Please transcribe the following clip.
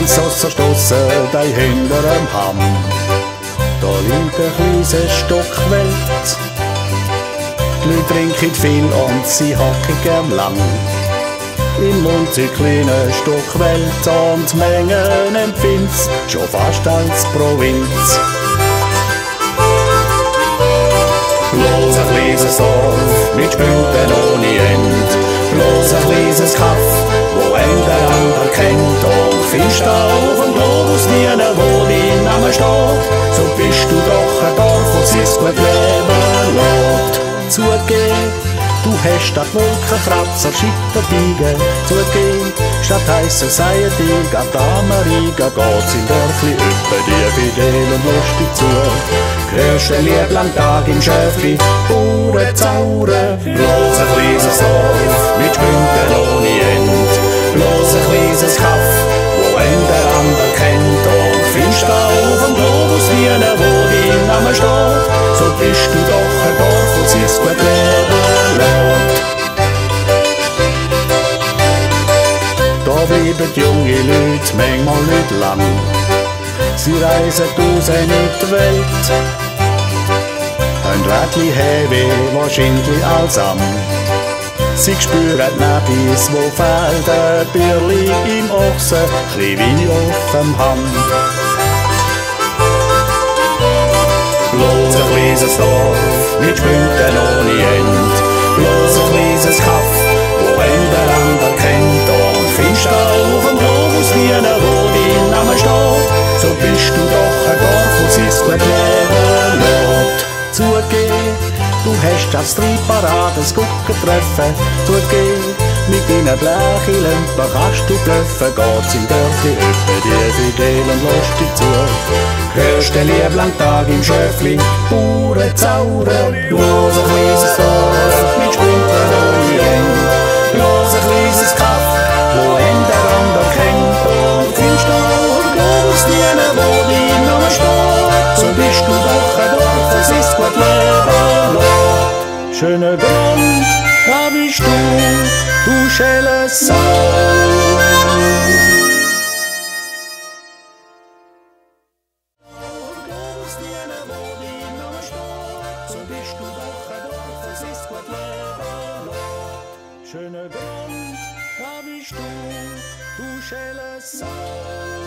Eis ausstoßen, dein hinter dem Hamm. Da liegt ein kleines Stück Welt. Die Leute trinken viel und sie hocken gern lang. Im Mund sind kleine Stück Welt und Mengen empfind's schon fast als Provinz. Bloß ein kleines Dorf mit Spülten ohne End. Auf dem Globus nie, wo dein Name steht. So bist du doch ein Dorf, wo sich's gut leben lässt. Zugehen, du hast statt Wolkenkratzer Schitterbiegen. Zugehen, statt heißer Seierdieg, ab Dameriga geht's im Dörfli über die fidel und lustig zu. Hörst den lieblang Tag im Schöfli, Uhren zauren, bloß ein kleines Dorf mit Spünken ohne End. Bloß ein kleines Kaff, bist du doch ein Dorf, wo sich's gut leben lässt. Da bleiben junge Leute manchmal nicht lang. Sie reisen raus in die Welt. Ein Rädchen heavy, wahrscheinlich allsam. Sie spüren Nebis, wo fehlt ein Bierli im Ochsen, chli wie auf dem Hamm. Kleines Dorf mit Spünten ohne End. Bloß ein kleines Kaff, wo andere kennt. Und findest du auf dem Globus nie, wo dein Name steht. So bist du doch ein Dorf, wo sich's gut leben lässt. Zugeh, du hast das Triebparades gucken treffen. Zugeh, mit deinen blechen Lampen kannst du bluffen. Geht's im Dörfli öppe dir fidel und lustig zu. Hörst den lieblang Tag im Schöfli, Bauern zauren. Bloß ein kleines Dorf mit Sprinten ohne End. Bloß ein kleines Kaff, wo ein der andere kennt. Und findest du auf dem Globus nie, wo dein Name steht. So bist du doch ein Dorf, es ist gut leben lässt. Schöner Grund, da bist du, du schelle Sau. Schöne Grund, da bist du, du schelle Sau.